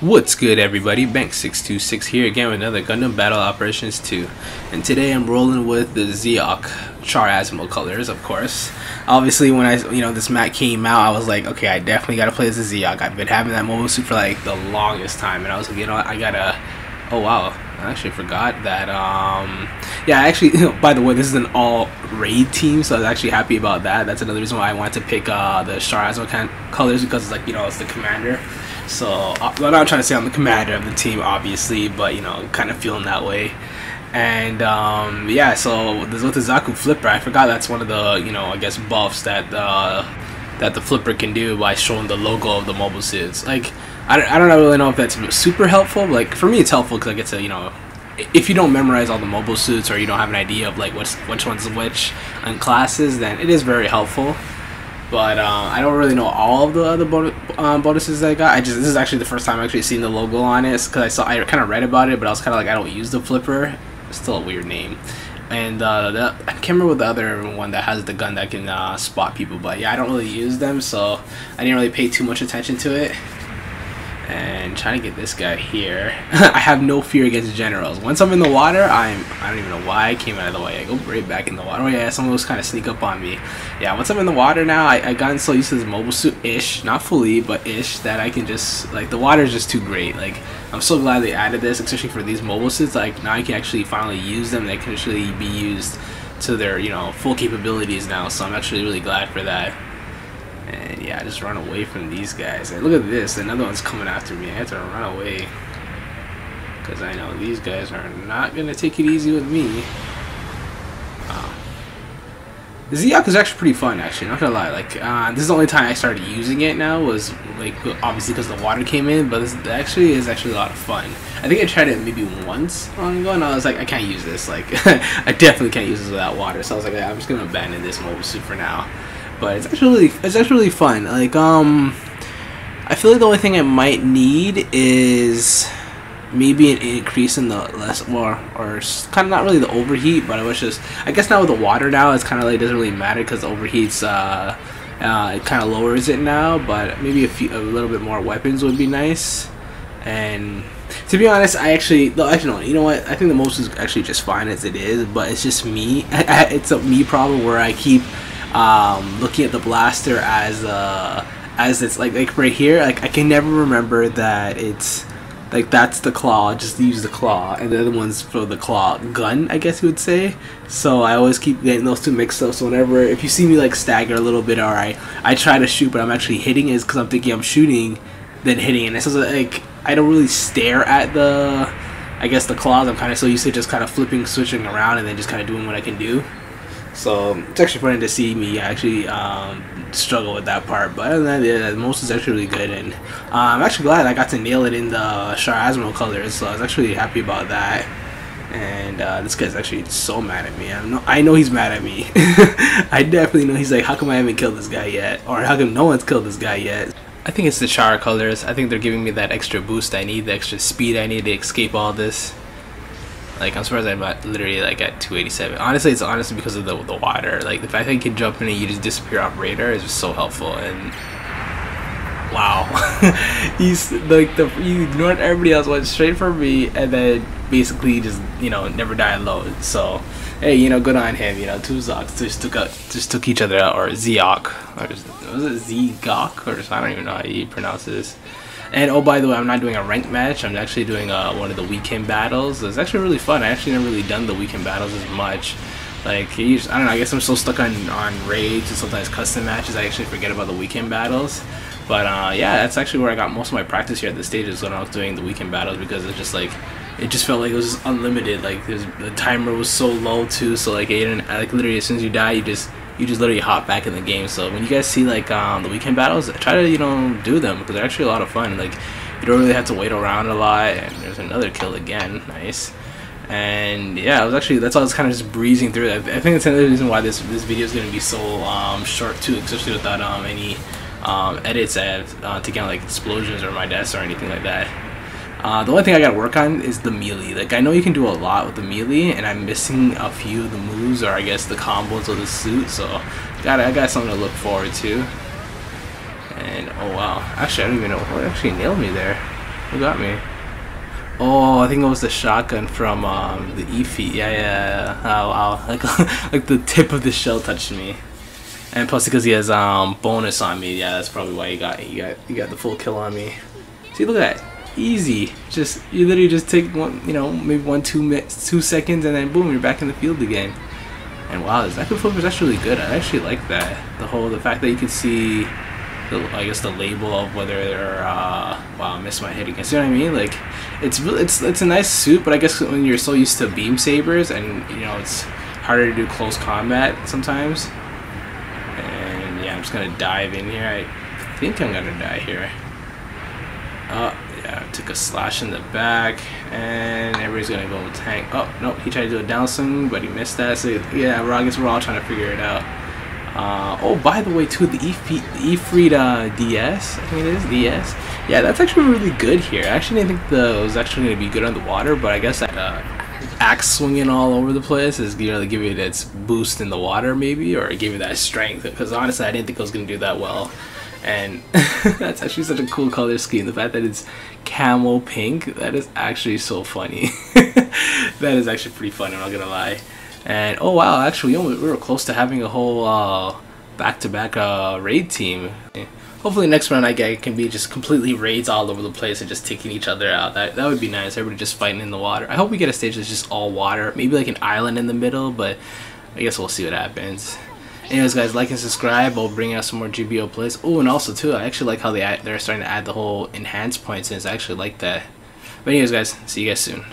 What's good everybody, Banks626 here again with another Gundam Battle Operations 2 and today I'm rolling with the Zeok Char Aznable colors of course. Obviously when I, you know, this mat came out I was like okay I definitely gotta play as a Zeok. I've been having that mobile suit for like the longest time and I was like you know I gotta, oh wow I actually forgot that um yeah actually by the way this is an all raid team so I was actually happy about that. That's another reason why I wanted to pick uh, the Char Aznable colors because it's like you know it's the commander so uh, I'm not trying to say I'm the commander of the team, obviously, but you know, kind of feeling that way. And um, yeah, so with the Zaku Flipper, I forgot that's one of the you know I guess buffs that uh, that the Flipper can do by showing the logo of the mobile suits. Like I don't, I don't really know if that's super helpful. Like for me, it's helpful because I get to you know if you don't memorize all the mobile suits or you don't have an idea of like what's which one's which in classes, then it is very helpful but um, I don't really know all of the other bon- um, bonuses I got. I just this is actually the first time I actually seen the logo on it because I saw I kind of read about it, but I was kind of like I don't use the flipper. It's still a weird name. And uh, the, I can't remember the other one that has the gun that can uh, spot people, but yeah, I don't really use them, so I didn't really pay too much attention to it and trying to get this guy here. I have no fear against generals. Once I'm in the water, I'm I don't even know why I came out of the way. I go right back in the water. Oh yeah, someone was kind of sneak up on me. Yeah, once I'm in the water now, I, I gotten so used to this mobile suit ish, not fully, but ish that I can just like the water is just too great. Like I'm so glad they added this, especially for these mobile suits. Like now I can actually finally use them. They can actually be used to their you know full capabilities now. So I'm actually really glad for that. And yeah, I just run away from these guys. And look at this, another one's coming after me. I have to run away. Because I know these guys are not going to take it easy with me. Uh, the Zeok is actually pretty fun, actually. Not gonna lie. Like, uh, this is the only time I started using it now. Was like obviously because the water came in, but this actually is actually a lot of fun. I think I tried it maybe once long ago, and I was like, I can't use this. Like, I definitely can't use this without water. So I was like, I'm just gonna abandon this mobile suit for now but it's actually it's actually fun. Like um, I feel like the only thing I might need is maybe an increase in the less or or kind of not really the overheat, but I was just I guess now with the water now it's kind of like doesn't really matter because overheats uh, uh it kind of lowers it now, but maybe a few a little bit more weapons would be nice. And to be honest, I actually no, actually no. You know what? I think the most is actually just fine as it is, but it's just me. it's a me problem where I keep um, looking at the blaster as uh, as it's like like right here like I can never remember that it's like that's the claw just use the claw and the other one's for the claw gun I guess you would say. So I always keep getting those two mixed up so whenever if you see me like stagger a little bit or I I try to shoot but I'm actually hitting is because I'm thinking I'm shooting then hitting and it's like I don't really stare at the I guess the claws. I'm kind of so used to just kind of flipping switching around and then just kind of doing what I can do so it's actually funny to see me actually um, struggle with that part. But other than that, most is actually really good, and uh, I'm actually glad I got to nail it in the Char Aznable colors. So I was actually happy about that. And uh, this guy's actually so mad at me. I know, I know he's mad at me. I definitely know he's like, how come I haven't killed this guy yet? Or how come no one's killed this guy yet? I think it's the Char colors. I think they're giving me that extra boost I need, the extra speed I need to escape all this. Like I'm surprised I'm at literally like at 287. Honestly, it's honestly because of the the water. Like the fact that you can jump in and you just disappear off radar is just so helpful. And wow, he's like the you ignored everybody else, went straight for me, and then basically just you know never died alone. So hey, you know, good on him. You know, two Zoks just took out, just took each other out, or Zeok, or just, was it Zegok, or just, I don't even know how you pronounce this. And oh, by the way, I'm not doing a ranked match. I'm actually doing uh, one of the weekend battles. It's actually really fun. I actually never really done the weekend battles as much. Like, I don't know, I guess I'm so stuck on, on raids and sometimes custom matches, I actually forget about the weekend battles. But uh, yeah, that's actually where I got most of my practice here at the stages when I was doing the weekend battles because it's just like, it just felt like it was unlimited. Like, the timer was so low too, so like, Aiden, like literally as soon as you die, you just you just literally hop back in the game. So when you guys see like um, the weekend battles, try to you know do them because they're actually a lot of fun. Like you don't really have to wait around a lot. And there's another kill again, nice. And yeah, I was actually that's all I was kind of just breezing through. I, think that's another reason why this this video is going to be so um, short too, especially without um, any um, edits at, uh, to get like explosions or my deaths or anything like that. Uh, the only thing I gotta work on is the melee. Like I know you can do a lot with the melee, and I'm missing a few of the moves or I guess the combos of the suit. So, got I got something to look forward to. And oh wow, actually I don't even know what actually nailed me there. Who got me? Oh, I think it was the shotgun from um, the E feet. Yeah, yeah, yeah. Oh, wow. Like, like the tip of the shell touched me. And plus because he has um bonus on me, yeah, that's probably why he got he got he got the full kill on me. See, look at that, easy. Just you literally just take one, you know, maybe one two minutes, two seconds, and then boom, you're back in the field again. And wow, this Echo Flipper is actually good. I actually like that. The whole the fact that you can see the I guess the label of whether they're uh wow I missed my hit again. See what I mean? Like it's really it's it's a nice suit, but I guess when you're so used to beam sabers and you know it's harder to do close combat sometimes And yeah, I'm just gonna dive in here. I think I'm gonna die here. Yeah, took a slash in the back, and everybody's gonna go tank. Oh, nope, he tried to do a down swing, but he missed that. So, yeah, I guess we're all trying to figure it out. Uh, oh, by the way, too, the Ifrit uh, DS, I think it is, DS. Yeah, that's actually really good here. I actually didn't think the, it was actually going to be good on the water, but I guess that uh, axe swinging all over the place is you know to give you that boost in the water maybe or give it that strength because honestly I didn't think it was gonna do that well and that's actually such a cool color scheme the fact that it's camel pink that is actually so funny that is actually pretty funny I'm not gonna lie and oh wow actually we were close to having a whole uh, back-to-back -back, uh, raid team hopefully next round I get can be just completely raids all over the place and just taking each other out. That that would be nice. Everybody just fighting in the water. I hope we get a stage that's just all water. Maybe like an island in the middle, but I guess we'll see what happens. Anyways, guys, like and subscribe. I'll bring out some more GBO plays. Oh, and also too, I actually like how they add, they're starting to add the whole enhanced points. Since I actually like that. But anyways, guys, see you guys soon.